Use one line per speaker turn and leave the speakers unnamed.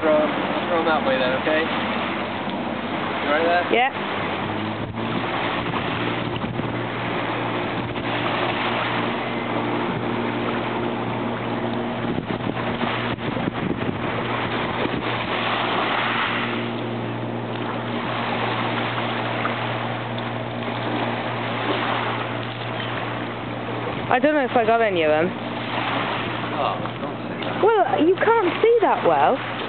throw them, I'll throw them that way then, okay? You ready that?
Yeah. I don't know if I got any of them.
Oh, don't say that.
Well, you can't see that well.